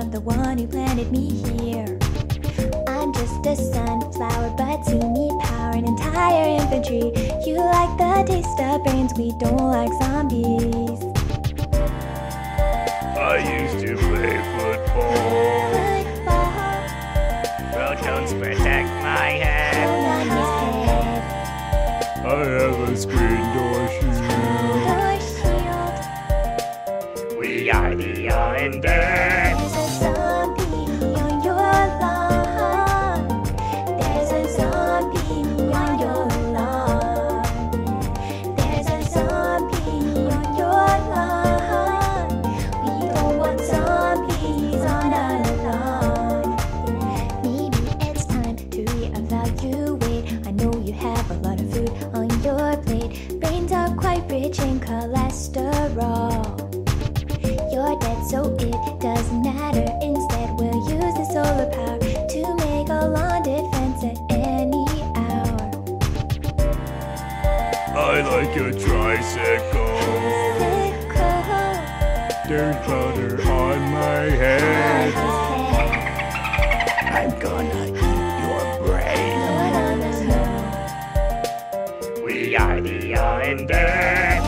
love the one who planted me here. I'm just a sunflower, but see me power an entire infantry. You like the taste of brains, we don't like zombies. I like your tricycle. There's butter on my head. I'm gonna eat your brain. We are the undead.